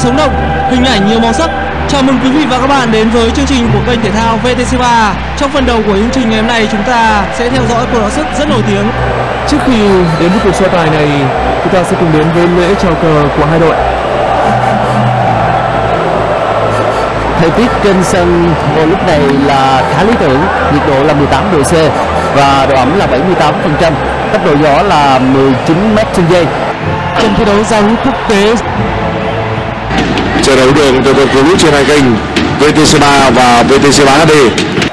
sống động, hình ảnh nhiều màu sắc. Chào mừng quý vị và các bạn đến với chương trình của kênh thể thao VTC3. Trong phần đầu của chương trình ngày hôm nay chúng ta sẽ theo dõi cuộc đọ sức rất nổi tiếng. Trước khi đến với cuộc so tài này, chúng ta sẽ cùng đến với lễ chào cờ của hai đội. Thời tiết trên sân vào lúc này là khá lý tưởng, nhiệt độ là 18 độ C và độ ẩm là 78%, tốc độ gió là 19 m trên giây. Trận thi đấu giao hữu quốc tế trận đấu đường từ từ cứu trên hai kênh VTC3 và VTC3 HD.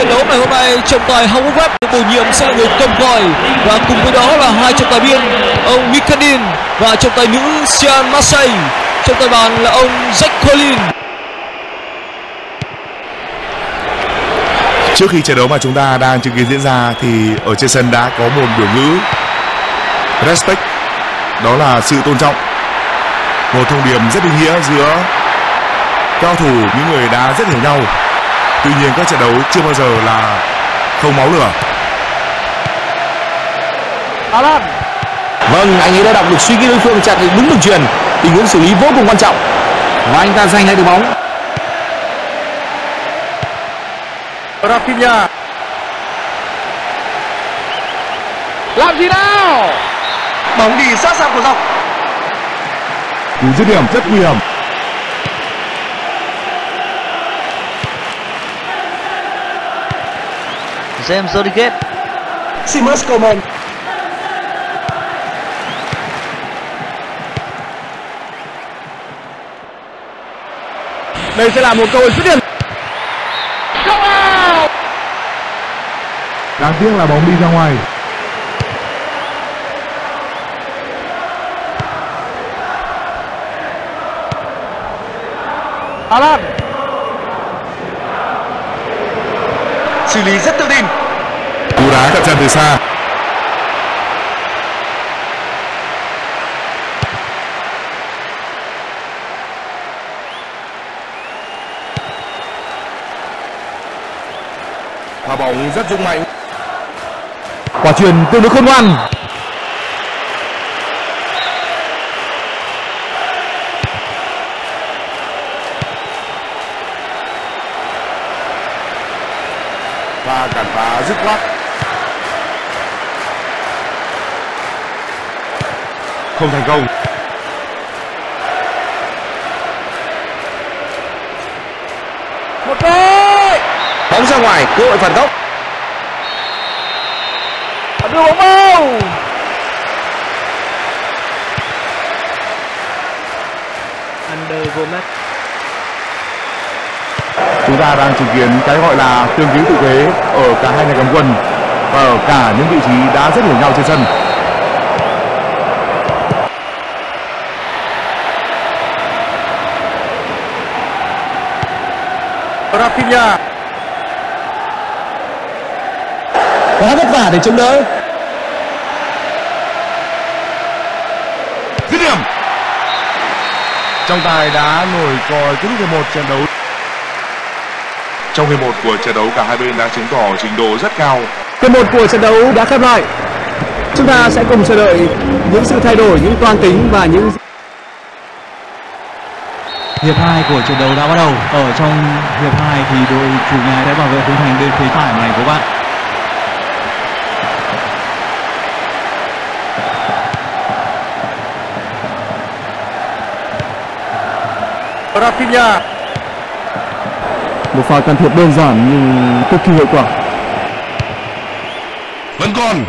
Trận đấu ngày hôm nay trọng tài Hồng Web được bổ nhiệm sẽ là người cầm còi. Và cùng với đó là hai trọng tài biên ông Mikadin và trọng tài nữ Sian marseille trọng tài bàn là ông Jack Collin Trước khi trận đấu mà chúng ta đang chứng kiến diễn ra thì ở trên sân đã có một biểu ngữ respect. Đó là sự tôn trọng. Một thông điệp rất ý nghĩa giữa cao thủ, những người đã rất hiểu nhau tuy nhiên các trận đấu chưa bao giờ là không máu lửa Alan. Vâng, anh ấy đã đọc được suy nghĩ đối phương chặn được đúng đường truyền. Tình huống xử lý vô cùng quan trọng. Và anh ta giành lại được bóng. Rafinha. Làm gì nào? Bóng đi sát sao của dọc. cú dứt điểm rất nguy hiểm James Rodriguez. Simas Coman Đây sẽ là một cơ hội dứt điểm. đáng tiếc là bóng đi ra ngoài Alan. Xử lý rất tự tin. cú đá cận chân từ xa pha bóng rất dũng mạnh Quả truyền tương đối khôn ngoan. Và cản phá dứt khoát không thành công Một gol. Bóng ra ngoài, cơ hội phản góc. Đưa bóng vào. Under Gomez chúng ta đang chứng kiến cái gọi là tương cứu tự thế ở cả hai nhà cầm quân và ở cả những vị trí đã rất hiểu nhau trên sân Rafinha. Quá vất vả để chống đỡ. dứt điểm trọng tài đã nổi còi kết thúc hiệp một trận đấu trong hiệp một của trận đấu cả hai bên đã chứng tỏ trình độ rất cao Hiệp một của trận đấu đã khép lại. Chúng ta sẽ cùng chờ đợi những sự thay đổi, những toan tính và những Hiệp 2 của trận đấu đã bắt đầu. Ở trong hiệp 2 thì đội chủ nhà sẽ bảo vệ khung thành bên phía phải ảnh của bạn. Rafinha. Một pha can thiệp đơn giản nhưng cực kỳ hiệu quả. vẫn còn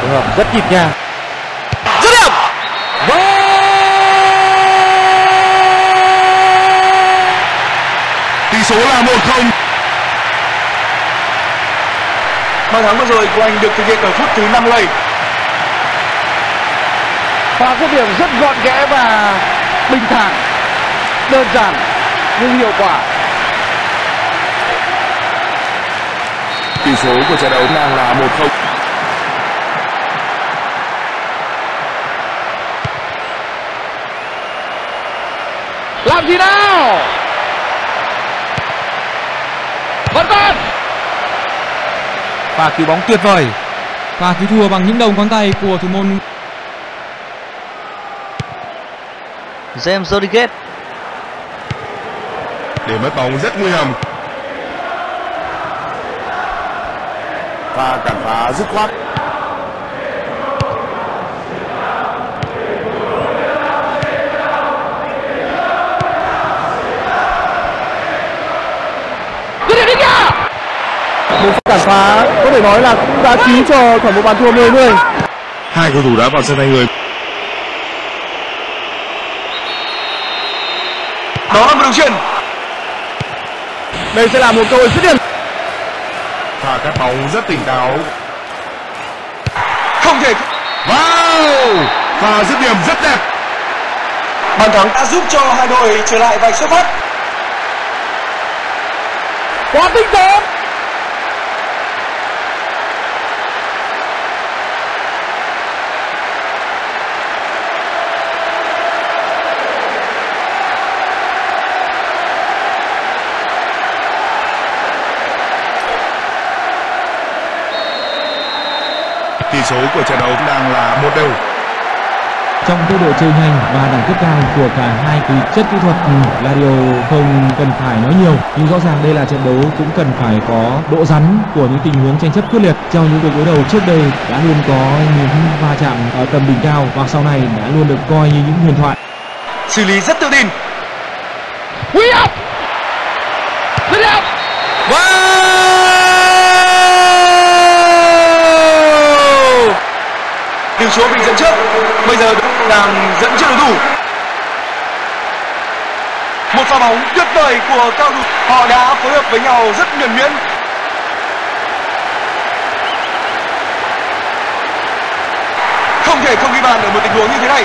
Phối hợp rất nhịp nhàng. dứt điểm tỷ số là 1-0 Bàn thắng vừa rồi của anh được thực hiện ở phút thứ 57. Pha dứt điểm rất gọn ghẽ và bình thản. đơn giản nhưng hiệu quả. Tỷ số của trận đấu đang là một không. Làm gì nào? Vẫn còn Và cứu bóng tuyệt vời. Và cứu thua bằng những đầu ngón tay của thủ môn James Rodriguez. Để mất bóng rất nguy hiểm. Và cản phá dứt khoát. Một cản phá có thể nói là cũng đã cứu cho khỏi một bàn thua 10 người hai cầu thủ đã vào sân thay người đó là một đường chuyền. Đây sẽ là một cơ hội dứt điểm pha cắt bóng rất tỉnh táo. Không thể. Wow! Pha dứt điểm rất đẹp. Bàn thắng đã giúp cho hai đội trở lại vạch xuất phát. Quá tinh tế số của trận đấu đang là một đều. Trong tốc độ chơi nhanh và đẳng cấp cao của cả hai cái chất kỹ thuật ừ, là điều không cần phải nói nhiều. Nhưng rõ ràng đây là trận đấu cũng cần phải có độ rắn của những tình huống tranh chấp quyết liệt. Trong những cuộc đối đầu trước đây đã luôn có những va chạm ở tầm đỉnh cao và sau này đã luôn được coi như những huyền thoại. Xử lý rất tự tin. Huy up dứt điểm wow điều số bị dẫn trước. Bây giờ đang dẫn trước đối thủ. Một pha bóng tuyệt vời của cao thủ. Họ đã phối hợp với nhau rất nhuần nhuyễn. Không thể không ghi bàn ở một tình huống như thế này.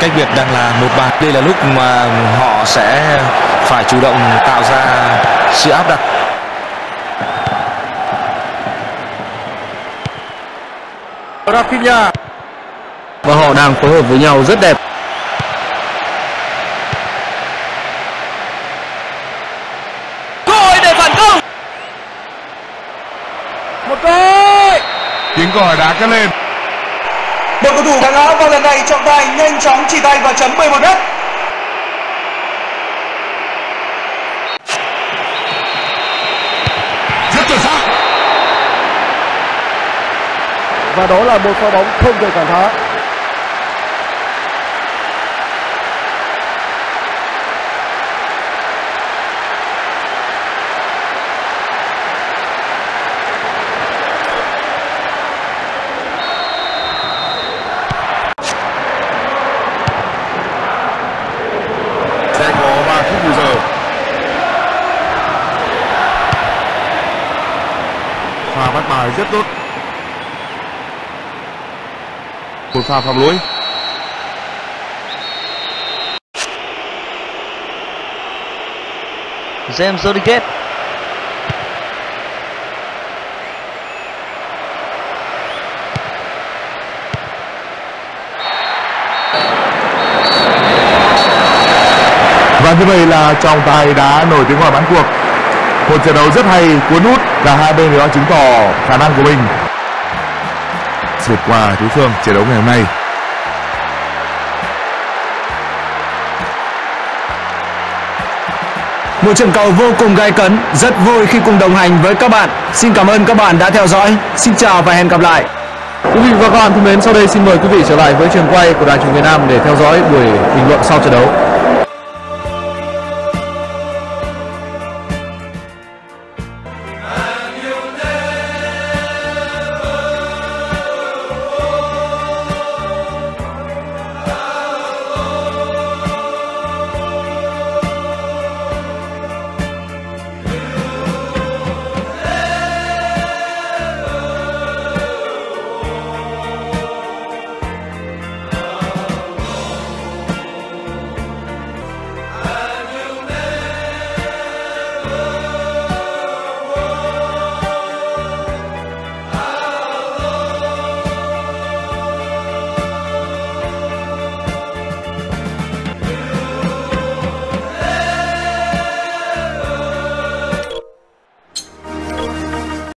Cách biệt đang là một bàn. Đây là lúc mà họ sẽ phải chủ động tạo ra sự áp đặt. Rafinha. Và họ đang phối hợp với nhau rất đẹp. Cơ hội để phản công. Một cơ tiếng còi đã cất lên. Một cầu thủ đá ngã và lần này trọng tài nhanh chóng chỉ tay vào chấm 11 mét và đó là một pha bóng không thể cản phá. Sẽ có 3 phút bù giờ. Pha bắt bài rất tốt. Một pha phạm lỗi. James Rodriguez Và như vậy là trọng tài đã nổi tiếng ngoài bán cuộc. Một trận đấu rất hay, cuốn hút Cả hai bên đã chứng tỏ khả năng của mình Vượt qua đối phương trận đấu ngày hôm nay Một trận cầu vô cùng gay cấn, rất vui khi cùng đồng hành với các bạn. Xin cảm ơn các bạn đã theo dõi. Xin chào và hẹn gặp lại. quý vị và các bạn thân mến sau đây xin mời quý vị trở lại với trường quay của đài truyền Việt Nam để theo dõi buổi bình luận sau trận đấu